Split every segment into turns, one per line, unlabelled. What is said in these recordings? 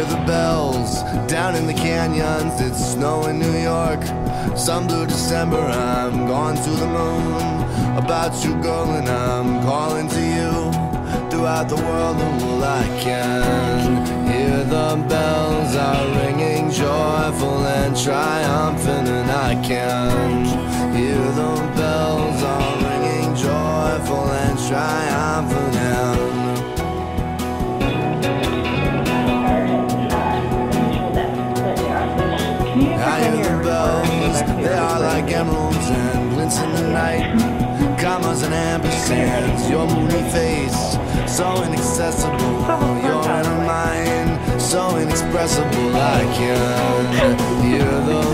hear the bells down in the canyons. It's snow in New York. Some blue December, I'm gone to the moon. About you, girl, and I'm calling to you. Throughout the world, and well, I can hear the bells are ringing, joyful and triumphant, and I can hear the bells are ringing, joyful and triumphant. Emeralds and glints in the night. Commas and ampersands, your moony face, so inaccessible. Your inner mind, so inexpressible. I can't hear the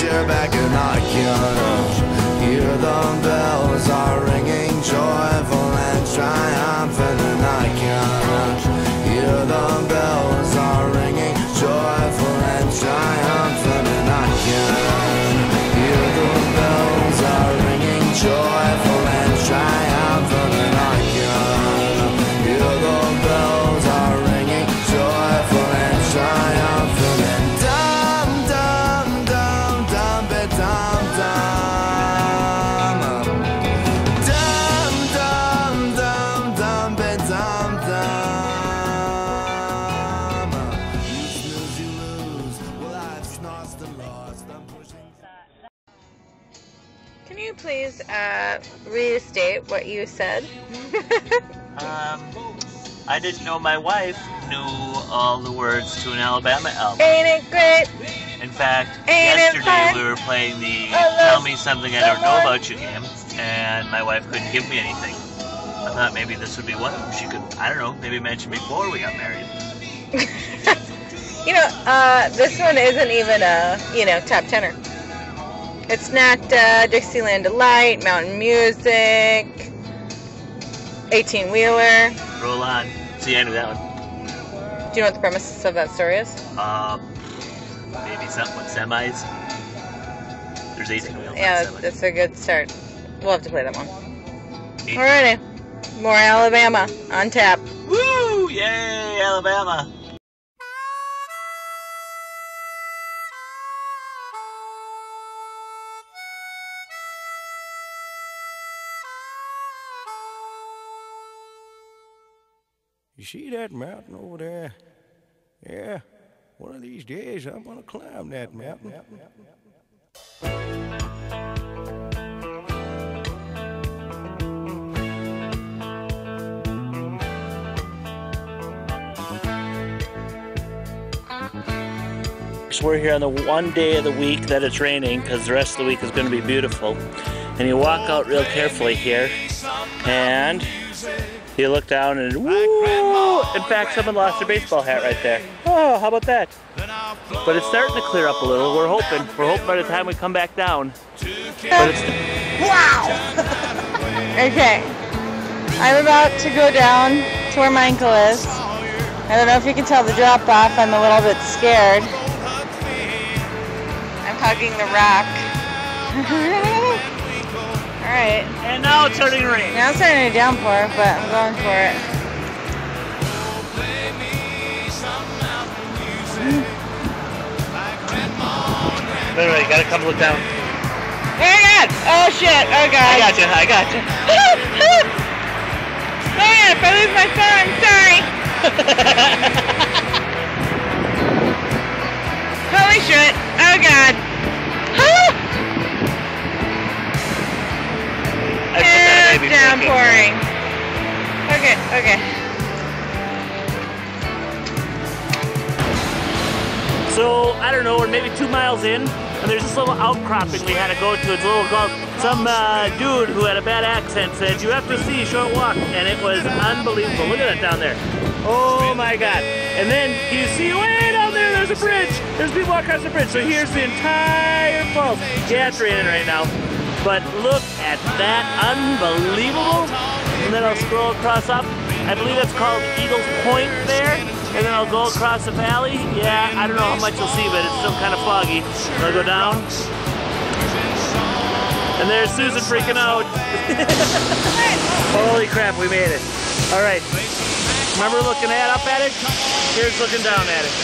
chair back, and I can hear the bells are ringing, joyful and triumphant, and I can hear the
please uh, restate what you said?
Um, I didn't know my wife knew all the words to an Alabama album.
Ain't it great?
In fact,
Ain't
yesterday we were playing the Tell Me Something I Don't Know. About You game, and my wife couldn't give me anything. I thought maybe this would be one of them. She could, I don't know, maybe mention before we got married.
You know, uh, this one isn't even a you know top tenor. It's not uh, Dixieland Delight, Mountain Music, 18 Wheeler.
Roll on. It's the end of that one.
Do you know what the premise of that story is?
Um, maybe something with semis. There's 18 wheels.
Yeah,
semis.
that's a good start. We'll have to play that one.
18.
Alrighty, more Alabama on tap.
Woo! Yay, Alabama!
See that mountain over there? Yeah. One of these days I'm gonna climb that mountain.
So we're here on the one day of the week that it's raining because the rest of the week is going to be beautiful. And you walk out real carefully here and you look down and woo! In fact, someone lost their baseball hat right there. Oh, how about that? But it's starting to clear up a little. We're hoping. We're hoping by the time we come back down. But it's
Okay. I'm about to go down to where my ankle is. I don't know if you can tell the drop off. I'm a little bit scared. I'm hugging the rock. Alright.
and now it's starting to rain.
Now it's starting to downpour, but I'm going for it.
Mm. Wait, wait, gotta come look down.
Oh my god! Oh shit! Oh god!
I got you. I got you.
Man, if I lose my phone, sorry. Okay.
So I don't know, we're maybe two miles in, And there's this little outcropping we had to go to. It's a little called some uh, dude who had a bad accent said, you have to see Short Walk. And it was unbelievable. Look at that down there. Oh my God. And then you see way down there, there's a bridge. There's people across the bridge. So here's the entire falls. Yeah, it's raining right now. But look at that, unbelievable. And then I'll scroll across up. I believe that's called Eagles Point there. And then I'll go across the valley. Yeah, I don't know how much you'll see, but it's still kind of foggy. And I'll go down. And there's Susan freaking out. Holy crap, we made it. All right. Remember looking at up at it? Here's looking down at it.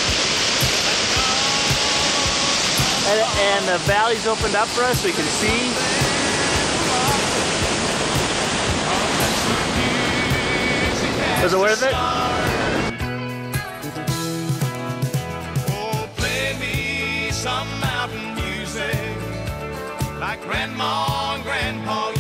And, and the valley's opened up for us so we can see. Was it worth it?
Oh, play me some mountain music like Grandma and Grandpa